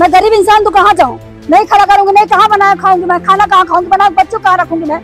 मैं गरीब इंसान तो कहाँ जाऊँ? नहीं खड़ा करूँगी, नहीं कहाँ बनाया खाऊँगी मैं? खाना कहाँ खाऊँगी? बना बच्चों कहाँ रखूँगी मैं?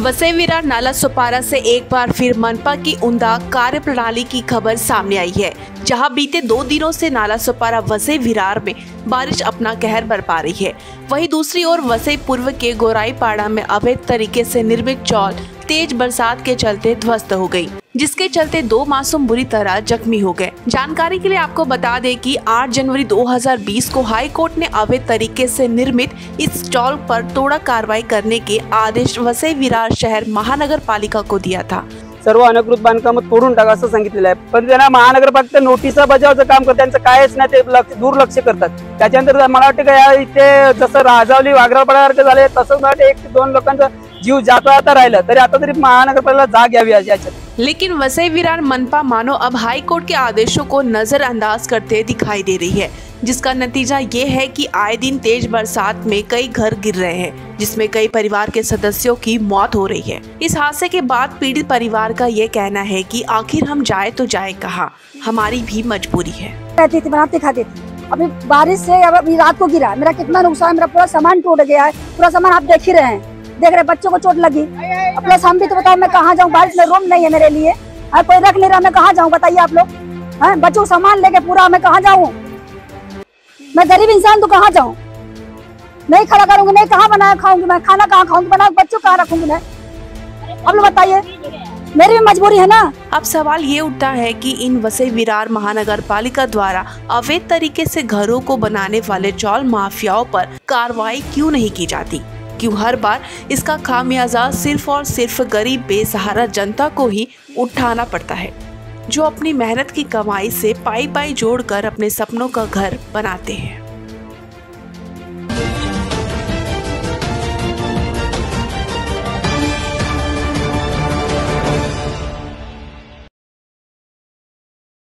वसई विरार नाला सुपारा से एक बार फिर मनपा की उमदा कार्य प्रणाली की खबर सामने आई है, जहाँ बीते दो दिनों से नाला सुपारा वसई विरार में बारिश अपना कहर बरपा रही है। वहीं दूसरी ओर वसई पूर्व के गोराईपाड़ा में अवैध तरीके से निर्मित चौल, तेज बरसात के चलते ध्वस्त हो गई। जिसके चलते दो मासूम बुरी तरह जख्मी हो गए। जानकारी के लिए आपको बता दें कि 8 जनवरी 2020 को हाई कोर्ट ने अवैध तरीके से निर्मित इस स्टॉल पर तोड़ा कार्रवाई करने के आदेश वसई विरार शहर महानगर पालिका को दिया था। सर्व अनधिकृत बांधकाम तोडून टाका असं सांगितलेलं आहे. पण त्यांना महानगरपालिका नोटिसा काम करतात, त्यांचं लक्ष, दुर्लक्ष करतात. त्याच्यानंतर मला वाटतं का राजावली वाघरापडासारखं झाले तसंच मला एक दोन लोकांचा जीव जाता जाता राहिलं तरी आता तरी महानगरपालिका जाग याच्यात. लेकिन वसई विरार मनपा मानो अब हाई कोर्ट के आदेशों को नजरअंदाज करते दिखाई दे रही है जिसका नतीजा ये है कि आए दिन तेज बरसात में कई घर गिर रहे हैं जिसमें कई परिवार के सदस्यों की मौत हो रही है। इस हादसे के बाद पीड़ित परिवार का ये कहना है कि आखिर हम जाए तो जाए कहाँ? हमारी भी मजबूरी है। रहती थी बनाती खाती थी। अभी बारिश से अब अभी रात को गिरा मेरा कितना नुकसान मेरा पूरा सामान टूट गया है पूरा सामान आप देख ही रहे हैं। देख रहे बच्चों को चोट लगी। प्लस हम भी तो बताओ, मैं कहाँ जाऊँ? बारिश में रूम नहीं है मेरे लिए। और कोई रख नहीं रहा, मैं कहाँ जाऊँ? बताइए आप लोग। हैं, बच्चों सामान लेके पूरा मैं कहाँ जाऊँ? मैं गरीब इंसान तो कहाँ जाऊँ? नहीं खड़ा करूँगी, नहीं कहाँ बनाया खाऊँगी मैं? खाना कहाँ खाऊँगी? बना बच्चों कहाँ रखूँगी मैं? अब लोग बताइए। मेरी भी मजबूरी है ना? अब सवाल ये उठता है कि इन वसई विरार महानगर पालिका द्वारा अवैध तरीके से घरों को बनाने वाले चौल माफियाओं पर कार्रवाई क्यों नहीं की जाती? क्यों हर बार इसका खामियाजा सिर्फ़ और सिर्फ़ गरीब बेसहारा जनता को ही उठाना पड़ता है, जो अपनी मेहनत की कमाई से पाई पाई जोड़कर अपने सपनों का घर बनाते हैं।